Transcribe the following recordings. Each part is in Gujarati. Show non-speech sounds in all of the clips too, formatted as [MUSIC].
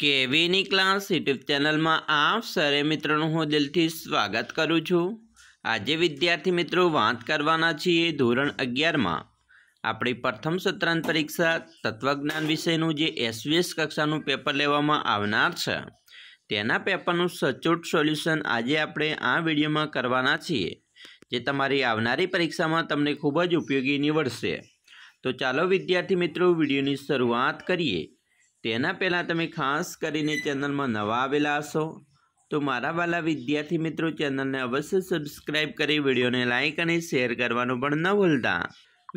કેવીની ક્લાસ યુટ્યુબ ચેનલમાં આપ સરે મિત્રોનું હું દિલથી સ્વાગત કરું છું. આજે વિદ્યાર્થી મિત્રો વાત કરવાના છીએ ધોરણ અગિયારમાં. આપણી પ્રથમ સત્રાંત પરીક્ષા તત્વજ્ઞાન વિષયનું જે એસવીએસ કક્ષાનું પેપર લેવામાં આવનાર છે. તેના પેપરનું સચોટ સોલ્યુશન આજે આપણે આ વિડીયોમાં કરવાના છીએ, જે તમારી આવનારી પરીક્ષામાં તમને ખૂબ જ ઉપયોગી નીવડશે. તો ચાલો વિદ્યાર્થી મિત્રો વિડીયોની શરૂઆત કરીએ. તેના પહેલાં તમે ખાસ કરીને ચેનલમાં નવા આવેલા હશો, તો મારા વાલા વિદ્યાર્થી મિત્રો ચેનલને અવશ્ય સબસ્ક્રાઇબ કરી વિડીયોને લાઇક અને શેર કરવાનું પણ ન ભૂલતા.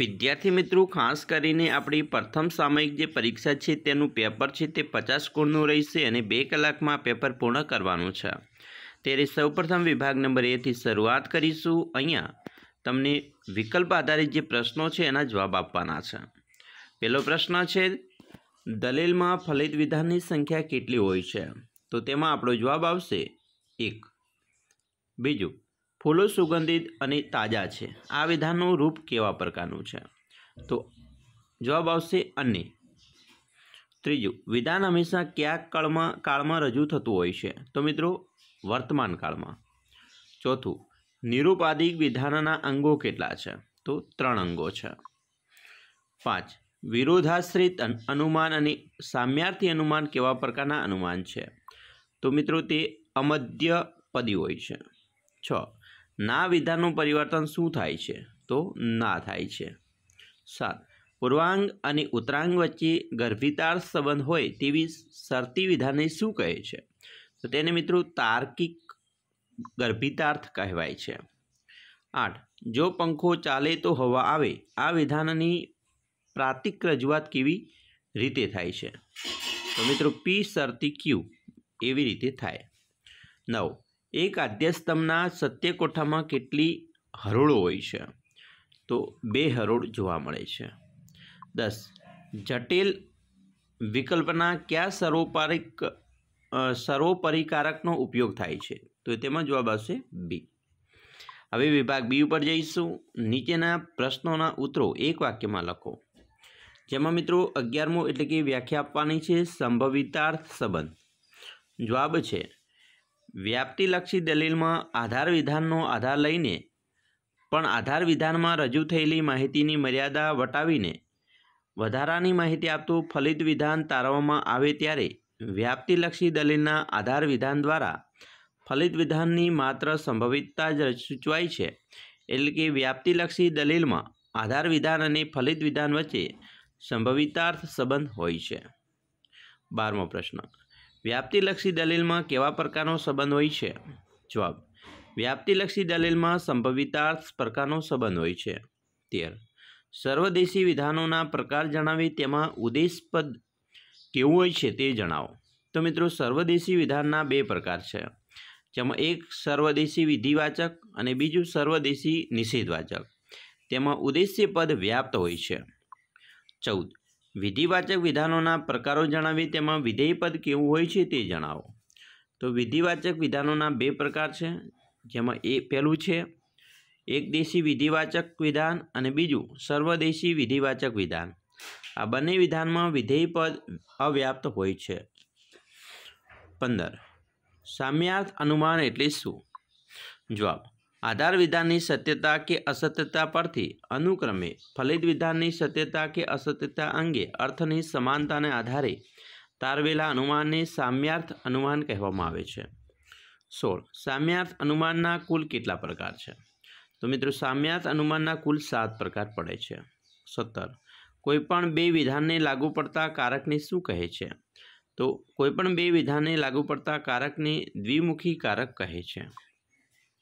વિદ્યાર્થી મિત્રો, ખાસ કરીને આપણી પ્રથમ સામયિક જે પરીક્ષા છે તેનું પેપર છે તે પચાસ ગુણનું રહેશે અને બે કલાકમાં પેપર પૂર્ણ કરવાનું છે. ત્યારે સૌપ્રથમ વિભાગ નંબર એથી શરૂઆત કરીશું. અહીંયા તમને વિકલ્પ આધારિત જે પ્રશ્નો છે એના જવાબ આપવાના છે. પહેલો પ્રશ્ન છે દલીલમાં ફલિત વિધાનની સંખ્યા કેટલી હોય છે? તો તેમાં આપણો જવાબ આવશે એક. બીજું, ફૂલો સુગંધિત અને તાજા છે. આ વિધાનનું રૂપ કેવા પ્રકારનું છે? તો જવાબ આવશે અને ત્રીજું, વિધાન હંમેશા કયા કાળમાં કાળમાં રજૂ થતું હોય છે? તો મિત્રો, વર્તમાન કાળમાં. ચોથું, નિરૂપાધિક વિધાનના અંગો કેટલા છે? તો ત્રણ અંગો છે. પાંચ વિરોધાશ્રિત અનુમાન અને સામ્યાર્થી અનુમાન કેવા પ્રકારના અનુમાન છે? તો મિત્રો તે અમધ્યપદી હોય છે. છ. ના વિધાનનું પરિવર્તન શું થાય છે? તો ના થાય છે. સાત. પૂર્વાંગ અને ઉત્તરાંગ વચ્ચે ગર્ભિતાર્થ સંબંધ હોય તેવી શરતી વિધાનને શું કહે છે? તો તેને મિત્રો તાર્કિક ગર્ભિતાર્થ કહેવાય છે. આઠ. જો પંખો ચાલે તો હવા આવે, આ વિધાનની પ્રાતિક રજૂઆત કેવી રીતે થાય છે? તો મિત્રો પી સરતી ક્યુ એવી રીતે થાય. નવ. એક આદ્યસ્તંભના સત્ય કોઠામાં કેટલી હરોળો હોય છે? તો બે હરોળ જોવા મળે છે. દસ. જટિલ વિકલ્પના કયા સર્વોપારિક સર્વોપરિકારકનો ઉપયોગ થાય છે? તો તેમાં જવાબ આવશે બી હવે વિભાગ બી ઉપર જઈશું. નીચેના પ્રશ્નોના ઉત્તરો એક વાક્યમાં લખો. જેમાં મિત્રો અગિયારમો એટલે કે વ્યાખ્યા આપવાની છે સંભવિતાર્થ સંબંધ. જવાબ છે, વ્યાપ્તિલક્ષી દલીલમાં આધાર વિધાનનો આધાર લઈને, પણ આધાર વિધાનમાં રજૂ થયેલી માહિતીની મર્યાદા વટાવીને વધારાની માહિતી આપતું ફલિત વિધાન તારવવામાં આવે ત્યારે વ્યાપ્તિલક્ષી દલીલના આધાર વિધાન દ્વારા ફલિત વિધાનની માત્ર સંભવિતતા જ સૂચવાય છે. એટલે કે વ્યાપ્તિલક્ષી દલીલમાં આધાર વિધાન અને ફલિત વિધાન વચ્ચે સંભવિતાર્થ સંબંધ હોય છે. બારમો પ્રશ્ન. વ્યાપ્તિલક્ષી દલીલમાં કેવા પ્રકારનો સંબંધ હોય છે? જવાબ. વ્યાપ્તિલક્ષી દલીલમાં સંભવિતાર્થ પ્રકારનો સંબંધ હોય છે. તેર. સર્વદેશી વિધાનોના પ્રકાર જણાવી તેમાં ઉદ્દેશપદ કેવું હોય છે તે જણાવો. તો મિત્રો, સર્વદેશી વિધાનના બે પ્રકાર છે. જેમાં એક સર્વદેશી વિધિવાચક અને બીજું સર્વદેશી નિષેધવાચક. તેમાં ઉદ્દેશ્ય પદ વ્યાપ્ત હોય છે. ચૌદ. વિધિવાચક વિધાનોના પ્રકારો જણાવી તેમાં વિધેયપદ કેવું હોય છે તે જણાવો. તો વિધિવાચક વિધાનોના બે પ્રકાર છે, જેમાં એ પહેલું છે એકદેશી વિધિવાચક વિધાન અને બીજું સર્વદેશી વિધિવાચક વિધાન. આ બંને વિધાનમાં વિધેયપદ અવ્યાપ્ત હોય છે. પંદર. સામ્યાર્થ અનુમાન એટલે શું? જવાબ. આધાર વિધાનની સત્યતા કે અસત્યતા પરથી અનુક્રમે ફલિત વિધાનની સત્યતા કે અસત્યતા અંગે અર્થની સમાનતાને આધારે તારવેલા અનુમાનને સામ્યાર્થ અનુમાન કહેવામાં આવે છે. સોળ. સામ્યાર્થ અનુમાનના કુલ કેટલા પ્રકાર છે? તો મિત્રો, સામ્યાર્થ અનુમાનના કુલ સાત પ્રકાર પડે છે. સત્તર. કોઈપણ બે વિધાનને લાગુ પડતા કારકને શું કહે છે? તો કોઈપણ બે વિધાનને લાગુ પડતા કારકને દ્વિમુખી કારક કહે છે.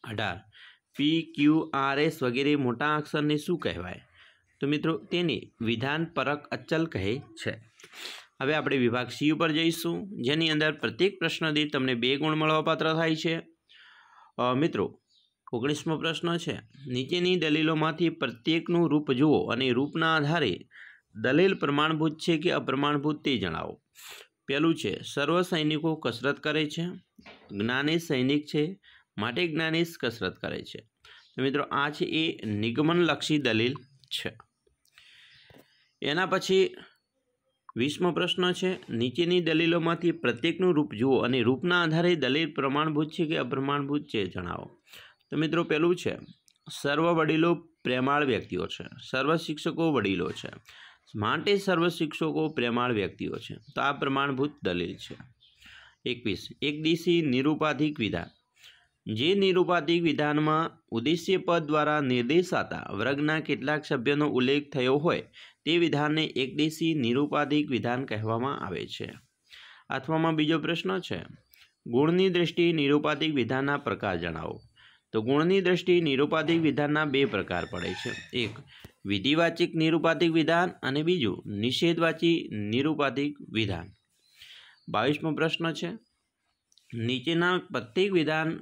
અઢાર. પી ક્યુ આર એસ વગેરે મોટા અક્ષરને શું કહેવાય? તો મિત્રો, તેને વિધાન પરક અચલ કહે છે. હવે આપણે વિભાગ સી ઉપર જઈશું, જેની અંદર પ્રત્યેક પ્રશ્ન દીઠ તમને બે ગુણ મળવાપાત્ર થાય છે. મિત્રો, ઓગણીસમો પ્રશ્ન છે. નીચેની દલીલોમાંથી પ્રત્યેકનું રૂપ જુઓ અને રૂપના આધારે દલીલ પ્રમાણભૂત છે કે અપ્રમાણભૂત તે જણાવો. પહેલું છે, સર્વ સૈનિકો કસરત કરે છે. જ્ઞાની સૈનિક છે. માટે જ્ઞાનીશ કસરત કરે છે. તો મિત્રો, આ છે એ નિગમનલક્ષી દલીલ છે. એના પછી વીસમો પ્રશ્ન છે, નીચેની દલીલોમાંથી પ્રત્યેકનું રૂપ જુઓ અને રૂપના આધારે દલીલ પ્રમાણભૂત છે કે અપ્રમાણભૂત છે જણાવો. તો મિત્રો પહેલું છે, સર્વ વડીલો પ્રેમાળ વ્યક્તિઓ છે. સર્વ શિક્ષકો વડીલો છે. માટે સર્વ શિક્ષકો પ્રેમાળ વ્યક્તિઓ છે. તો આ પ્રમાણભૂત દલીલ છે. એકવીસ, એક દિશી નિરૂપાધિક વિધાન. જે નિરૂપાધિક વિધાનમાં ઉદ્દેશ્ય પદ દ્વારા નિર્દેશાતા વર્ગના કેટલાક સભ્યોનો ઉલ્લેખ થયો હોય, તે વિધાનને એકદેશી નિરૂપાધિક વિધાન કહેવામાં આવે છે. અથવામાં બીજો પ્રશ્ન છે, ગુણની દ્રષ્ટિએ નિરૂપાધિક વિધાનના પ્રકાર જણાવો. તો ગુણની દ્રષ્ટિએ નિરૂપાધિક વિધાનના બે પ્રકાર પડે છે. એક, વિધિવાચિક નિરૂપાધિક વિધાન અને બીજું, નિષેધવાચી નિરૂપાધિક વિધાન. બાવીસમો પ્રશ્ન છે, નીચેના પ્રત્યેક વિધાન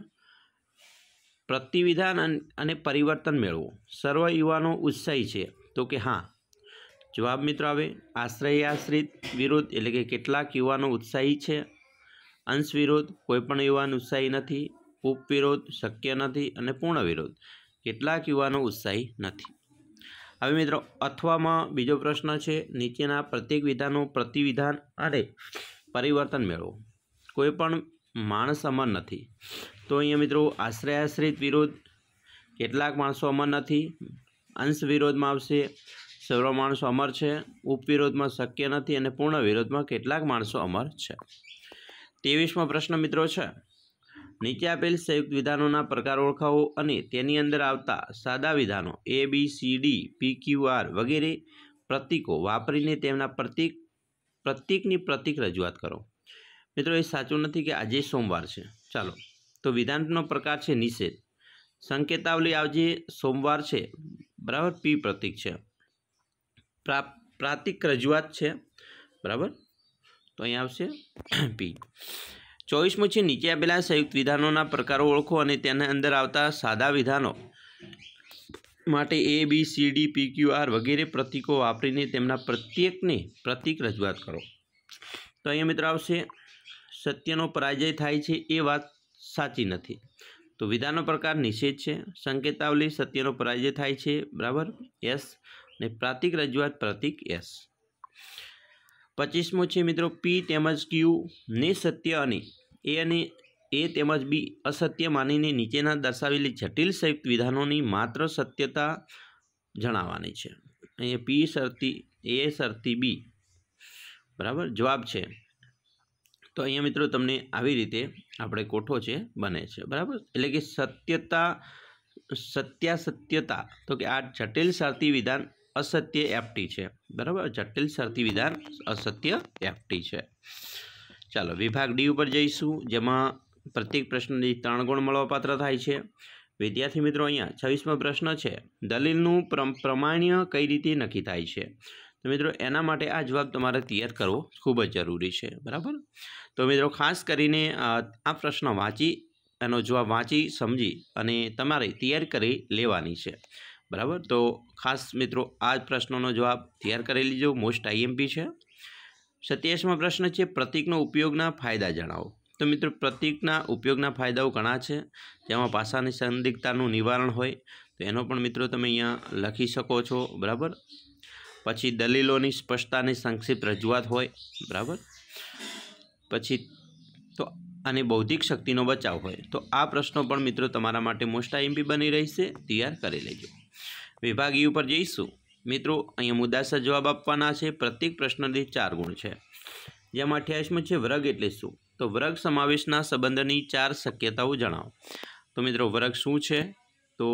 પ્રતિવિધાન અને પરિવર્તન મેળવો. સર્વ યુવાનો ઉત્સાહી છે. તો કે હા. જવાબ મિત્રો આવે આશ્રય આશ્રિત વિરોધ એટલે કે કેટલાક યુવાનો ઉત્સાહી છે. અંશ વિરોધ કોઈપણ યુવાન ઉત્સાહી નથી. ઉપવિરોધ શક્ય નથી અને પૂર્ણ વિરોધ. કેટલાક યુવાનો ઉત્સાહી નથી. હવે મિત્રો, અથવામાં બીજો પ્રશ્ન છે, નીચેના પ્રત્યેક વિધાનો પ્રતિવિધાન અને પરિવર્તન મેળવો. કોઈ પણ માણસ અમર નથી. તો અહીંયા મિત્રો આશ્રયાશ્રિત વિરોધ. કેટલાક માણસો અમર નથી. અંશ વિરોધમાં આવશે. સર્વ માણસો અમર છે. ઉપવિરોધમાં શક્ય નથી અને પૂર્ણ વિરોધમાં કેટલાક માણસો અમર છે. ત્રેવીસમો પ્રશ્ન મિત્રો છે. નીચે આપેલ સંયુક્ત વિધાનોના પ્રકાર ઓળખાવો અને તેની અંદર આવતા સાદા વિધાનો A B C D P Q R વગેરે પ્રતીકો વાપરીને તેમના પ્રતીક, પ્રતીકની પ્રતીક રજૂઆત કરો. મિત્રો એ સાચું નથી કે આજે સોમવાર છે. ચાલો. તો વિધાનનો પ્રકાર છે નિષેધ. સંકેતાવલી આવજે, સોમવાર છે. બરાબર? પી પ્રતિક છે. પ્રાતિક રજૂઆત છે. બરાબર? તો અહીં આવશે [CLEARS THROAT] પી. ચોવીસમું છે, નીચે આપેલા સંયુક્ત વિધાનોના પ્રકારો ઓળખો અને તેના અંદર આવતા સાદા વિધાનો માટે A B C D P Q R વગેરે પ્રતીકો વાપરીને તેમના પ્રત્યેકને પ્રતીક રજૂઆત કરો. તો અહીંયા મિત્રો આવશે, સત્યનો પરાજય થાય છે એ વાત સાચી નથી. તો વિધાનનો પ્રકાર નિષેધ છે. સંકેતાવલી સત્યનો પરાજય થાય છે. બરાબર? એસ ને પ્રાતિક રજૂઆત પ્રતિક એસ પચીસમો છે મિત્રો, પી તેમજ ક્યુ ને સત્ય અને એ અને એ તેમજ બી અસત્ય માનીને નીચેના દર્શાવેલી જટિલ સંયુક્ત વિધાનોની માત્ર સત્યતા જણાવવાની છે. અહીંયા પી સરતી એ સરતી બી. બરાબર? જવાબ છે. તો અહીંયા મિત્રો તમને આવી રીતે આપણે કોઠો છે, બને છે. બરાબર? એટલે કે સત્યતા, સત્યાસત્યતા, તો કે આ જટિલ શરતી વિધાન અસત્ય એફટી છે. બરાબર? જટિલ શરતી વિધાન અસત્ય એફટી છે. ચાલો, વિભાગ ડી ઉપર જઈશું, જેમાં પ્રત્યેક પ્રશ્નની ત્રણ ગુણ મળવાપાત્ર થાય છે. વિદ્યાર્થી મિત્રો, અહીંયા છવ્વીસમો પ્રશ્ન છે, દલીલનું પ્રમાણ્ય કઈ રીતે નક્કી થાય છે? તો મિત્રો, એના માટે આ જવાબ તમારે તૈયાર કરવો ખૂબ જ જરૂરી છે, બરાબર? તો મિત્રો, ખાસ કરીને આ પ્રશ્ન વાંચી, એનો જવાબ વાંચી સમજી અને તમારે તૈયાર કરી લેવાની છે, બરાબર? તો ખાસ મિત્રો, આ પ્રશ્નોનો જવાબ તૈયાર કરી લીજો મોસ્ટ આઈએમપી છે. સત્યાસમાં પ્રશ્ન છે, પ્રતિકનો ઉપયોગના ફાયદા જણાવો. તો મિત્રો, પ્રતિકના ઉપયોગના ફાયદાઓ ઘણા છે. જેમાં ભાષાની સંદિગ્ધતાનું નિવારણ હોય, તો એનો પણ મિત્રો તમે અહીંયા લખી શકો છો, બરાબર? પછી દલીલોની સ્પષ્ટતાની સંક્ષિપ્ત રજૂઆત હોય, બરાબર? પછી તો અને બૌદ્ધિક શક્તિનો બચાવ હોય. તો આ પ્રશ્નો પણ મિત્રો તમારા માટે મોસ્ટ આઈએમપી બની રહેશે, તૈયાર કરી લેજો. વિભાગ ઈ ઉપર જઈશું. મિત્રો, અહીંયા મુદ્દાસર જવાબ આપવાના છે. પ્રત્યેક પ્રશ્નથી ચાર ગુણ છે. જેમાં અઠ્યાવીસમાં છે વર્ગ એટલે શું? તો વર્ગ સમાવેશના સંબંધની ચાર શક્યતાઓ જણાવો. તો મિત્રો, વર્ગ શું છે? તો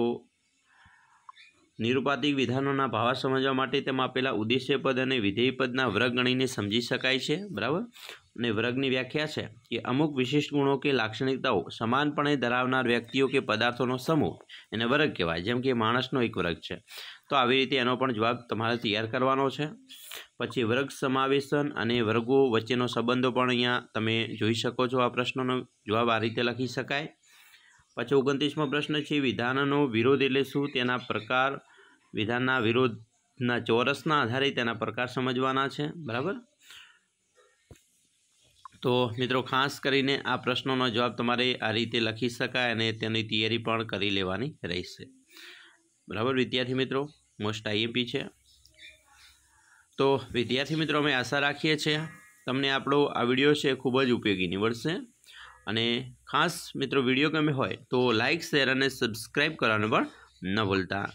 નિરુપાધિક વિધાનોના ભાવા સમજવા માટે તેમાં આપેલા ઉદ્દેશ્ય પદ અને વિધેય પદના વર્ગ ગણીને સમજી શકાય છે, બરાબર? અને વર્ગની વ્યાખ્યા છે કે અમુક વિશિષ્ટ ગુણો કે લાક્ષણિકતાઓ સમાનપણે ધરાવનાર વ્યક્તિઓ કે પદાર્થોનો સમૂહ એને વર્ગ કહેવાય, જેમ કે માણસનો એક વર્ગ છે. તો આવી રીતે એનો પણ જવાબ તમારે તૈયાર કરવાનો છે. પછી વર્ગ સમાવેશન અને વર્ગો વચ્ચેનો સંબંધો પણ અહીંયા તમે જોઈ શકો છો આ પ્રશ્નનો જવાબ આ રીતે લખી શકાય. પછી ઓગણત્રીસમો પ્રશ્ન છે, વિધાનનો વિરોધ એટલે શું? તેના પ્રકાર વિધાનના વિરોધના ચોરસના આધારે તેના પ્રકાર સમજવાના છે, બરાબર? તો મિત્રો, ખાસ કરીને આ પ્રશ્નોનો જવાબ તમારે આ રીતે લખી શકાય અને તેની તૈયારી પણ કરી લેવાની રહેશે. બરાબર, વિદ્યાર્થી મિત્રો? મોસ્ટ આઈએમપી છે. તો વિદ્યાર્થી મિત્રો, અમે આશા રાખીએ છીએ તમને આપણો આ વીડિયો છે ખૂબ જ ઉપયોગી નીવડશે. અને ખાસ મિત્રો, વીડિયો ગમે હોય તો લાઇક શેર અને સબસ્ક્રાઈબ કરવાનું પણ ન ભૂલતા.